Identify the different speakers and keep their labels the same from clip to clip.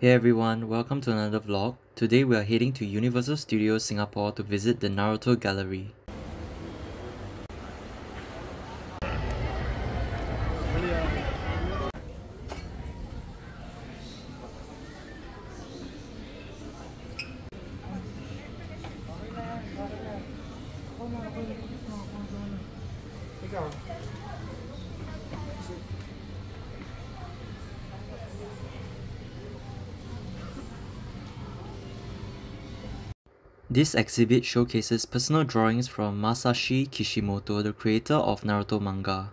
Speaker 1: Hey everyone, welcome to another vlog. Today we are heading to Universal Studios Singapore to visit the Naruto Gallery. This exhibit showcases personal drawings from Masashi Kishimoto, the creator of Naruto manga.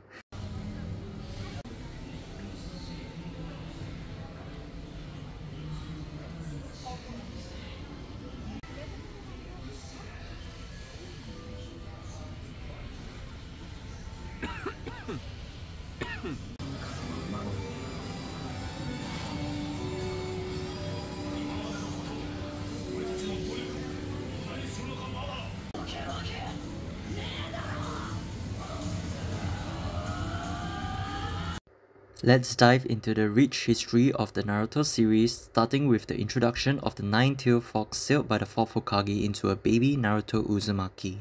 Speaker 1: Let's dive into the rich history of the Naruto series starting with the introduction of the nine-tailed fox sealed by the 4th Hokage into a baby Naruto Uzumaki.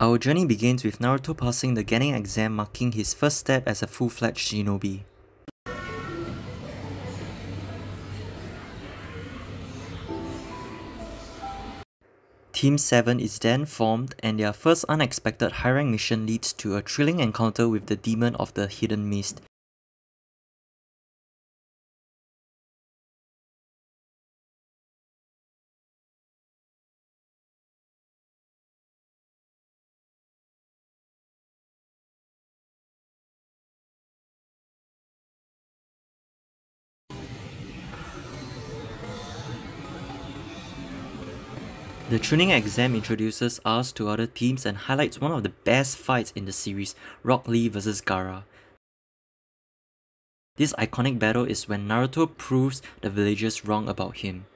Speaker 1: Our journey begins with Naruto passing the Genin exam marking his first step as a full-fledged shinobi. Team 7 is then formed and their first unexpected high rank mission leads to a thrilling encounter with the demon of the hidden mist. The Chunin exam introduces us to other teams and highlights one of the best fights in the series, Rock Lee vs Gaara. This iconic battle is when Naruto proves the villagers wrong about him.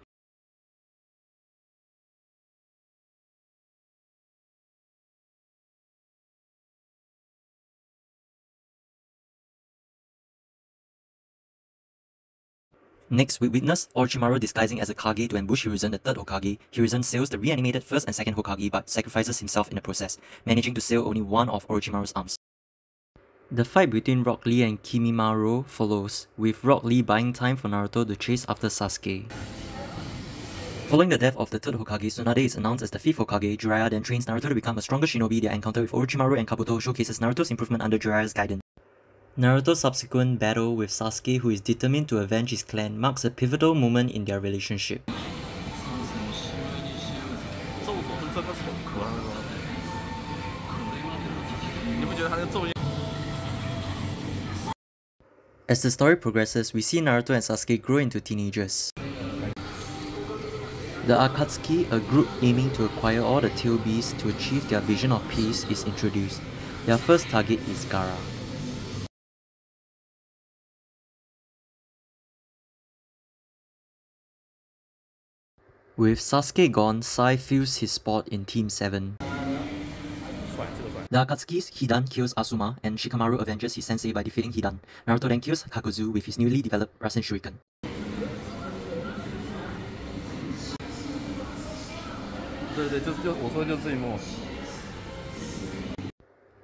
Speaker 1: Next, we witness Orochimaru disguising as a Kage to ambush Hiruzen, the third Hokage. Hiruzen sails the reanimated first and second Hokage but sacrifices himself in the process, managing to sail only one of Orochimaru's arms. The fight between Rock Lee and Kimimaro follows, with Rock Lee buying time for Naruto to chase after Sasuke. Following the death of the third Hokage, Tsunade is announced as the fifth Hokage. Jiraiya then trains Naruto to become a stronger shinobi. Their encounter with Orochimaru and Kabuto showcases Naruto's improvement under Jiraiya's guidance. Naruto's subsequent battle with Sasuke who is determined to avenge his clan marks a pivotal moment in their relationship. As the story progresses, we see Naruto and Sasuke grow into teenagers. The Akatsuki, a group aiming to acquire all the tail beasts to achieve their vision of peace, is introduced. Their first target is Gaara. With Sasuke gone, Sai fills his spot in Team 7. The Akatsuki's Hidan kills Asuma, and Shikamaru avenges his sensei by defeating Hidan. Naruto then kills Kakuzu with his newly developed Rasen Shuriken.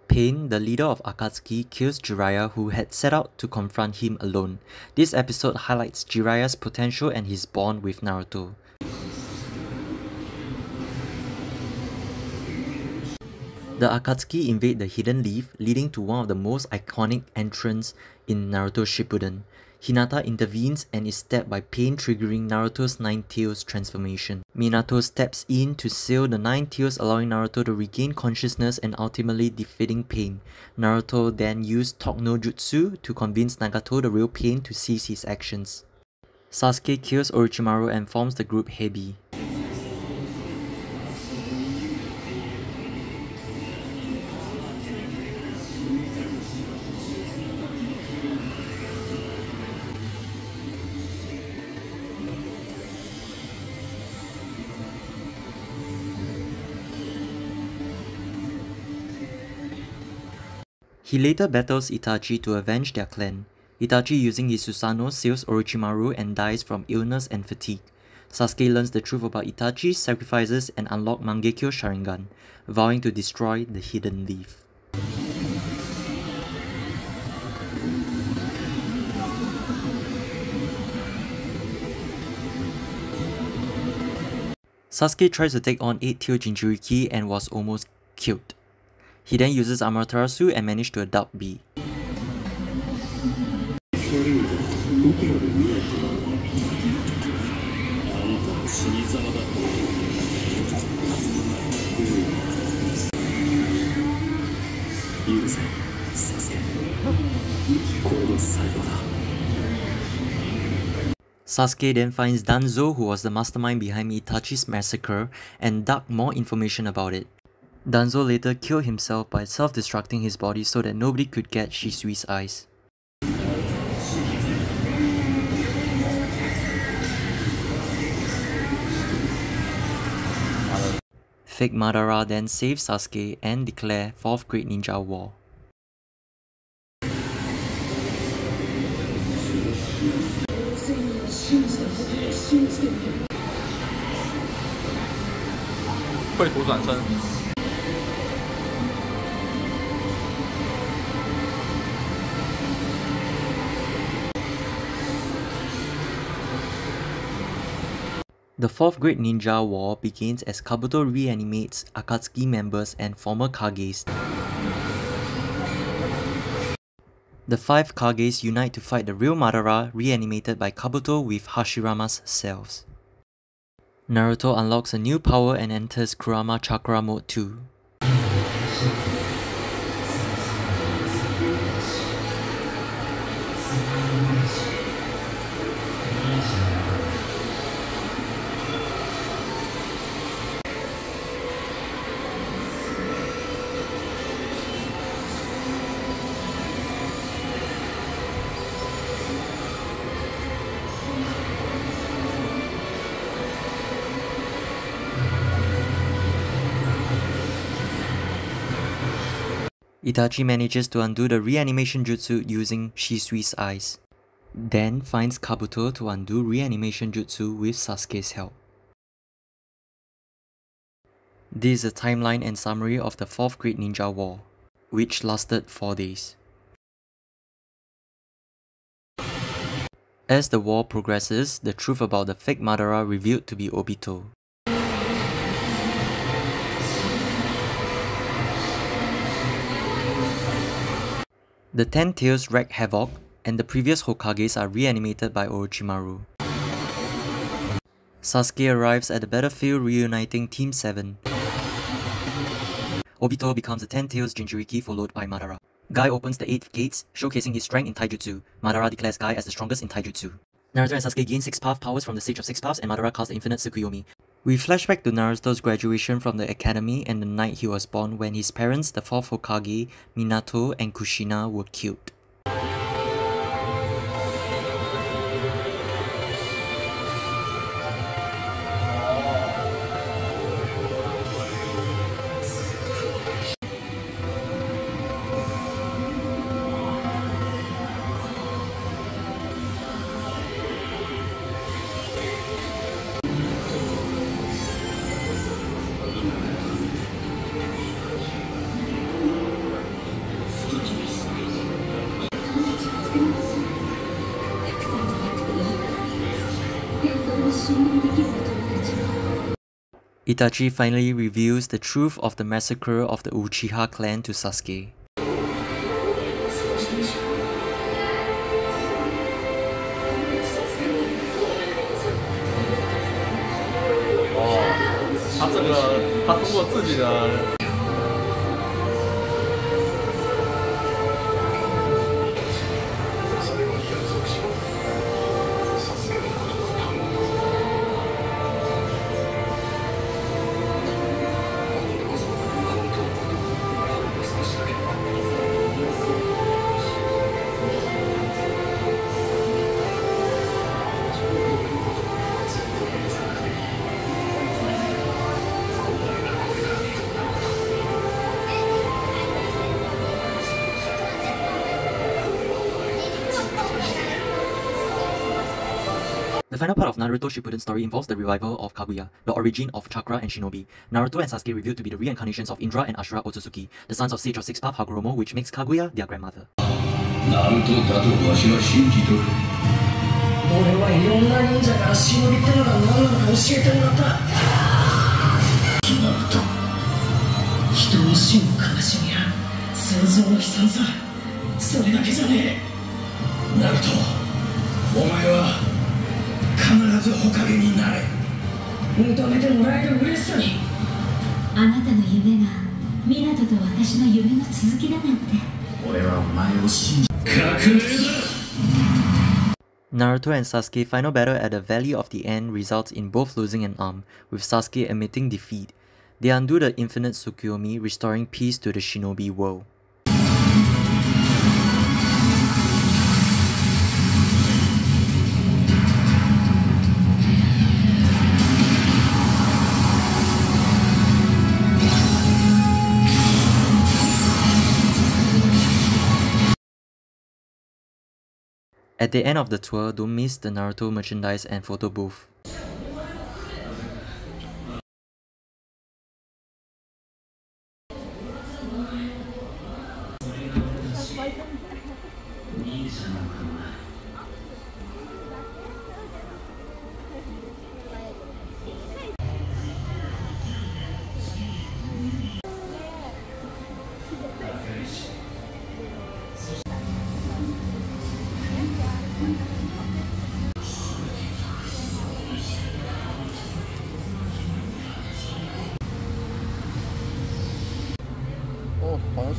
Speaker 1: Pain, the leader of Akatsuki, kills Jiraiya who had set out to confront him alone. This episode highlights Jiraiya's potential and his bond with Naruto. The Akatsuki invade the Hidden Leaf, leading to one of the most iconic entrances in Naruto Shippuden. Hinata intervenes and is stabbed by Pain triggering Naruto's Nine Tails transformation. Minato steps in to seal the Nine Tails allowing Naruto to regain consciousness and ultimately defeating Pain. Naruto then used Talk no Jutsu to convince Nagato the real Pain to cease his actions. Sasuke kills Orochimaru and forms the group Hebi. He later battles Itachi to avenge their clan. Itachi using his Susanoo saves Orochimaru and dies from illness and fatigue. Sasuke learns the truth about Itachi, sacrifices and unlocks Mangekyo Sharingan, vowing to destroy the Hidden Leaf. Sasuke tries to take on 8-tailed Jinchuriki and was almost killed. He then uses Amaterasu and managed to adopt B. Sasuke then finds Danzo who was the mastermind behind Itachi's massacre and dug more information about it. Danzo later killed himself by self-destructing his body so that nobody could get Shisui's eyes. Fake Madara then saves Sasuke and declare 4th Great Ninja War.
Speaker 2: 绘
Speaker 1: The Fourth Great Ninja War begins as Kabuto reanimates Akatsuki members and former Kages. The five Kages unite to fight the real Madara reanimated by Kabuto with Hashirama's cells. Naruto unlocks a new power and enters Kurama Chakra Mode 2. Itachi manages to undo the reanimation jutsu using Shisui's eyes, then finds Kabuto to undo reanimation jutsu with Sasuke's help. This is a timeline and summary of the 4th Great Ninja War, which lasted 4 days. As the war progresses, the truth about the fake Madara revealed to be Obito. The Ten Tails wreak havoc, and the previous Hokages are reanimated by Orochimaru. Sasuke arrives at the battlefield reuniting Team 7. Obito becomes the Ten Tails Jinchuriki followed by Madara. Guy opens the 8th gates, showcasing his strength in Taijutsu. Madara declares Guy as the strongest in Taijutsu. Naruto and Sasuke gain 6 path powers from the Sage of 6 Paths and Madara casts the Infinite Tsukuyomi. We flashback to Naruto's graduation from the academy and the night he was born when his parents, the 4th Hokage, Minato and Kushina were killed. Itachi finally reveals the truth of the massacre of the Uchiha clan to Sasuke.
Speaker 2: Oh. 他
Speaker 1: The final part of Naruto Shippuden's story involves the revival of Kaguya, the origin of chakra and shinobi. Naruto and Sasuke revealed to be the reincarnations of Indra and Ashura Otsutsuki, the sons of Sage of Six Path Hagoromo, which makes Kaguya their grandmother.
Speaker 3: なんとだとわしは信じとる
Speaker 4: 俺はいろんな忍者から忍びとは何なのか教えてもらったなると人の死の悲しみや戦争の悲惨さそれだけじゃねえナルトお前は 必ず火影になれ認めてもらえる嬉しさに
Speaker 5: あなたの夢が湊と私の夢の続きだなんて
Speaker 4: 俺はお前を信じ革命だ
Speaker 1: Naruto and Sasuke final battle at the Valley of the End results in both losing an arm, with Sasuke admitting defeat. They undo the infinite Tsukuyomi, restoring peace to the shinobi world. At the end of the tour, don't miss the Naruto merchandise and photo booth.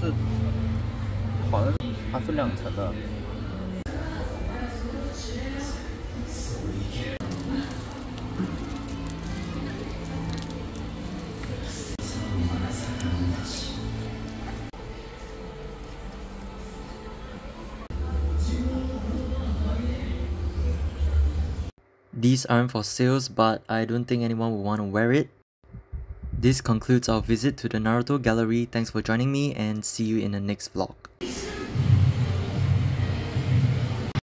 Speaker 2: 是，好像是它分两层的。
Speaker 1: These aren't for sales, but I don't think anyone will want to wear it. This concludes our visit to the Naruto gallery. Thanks for joining me and see you in the next vlog.